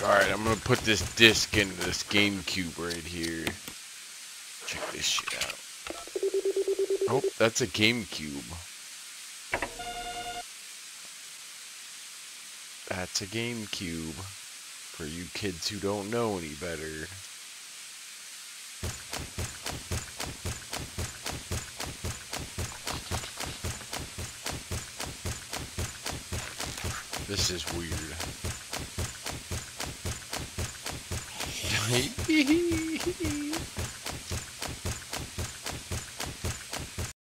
Alright, I'm gonna put this disc into this GameCube right here. Check this shit out. Oh, that's a GameCube. That's a GameCube. For you kids who don't know any better. This is weird. い。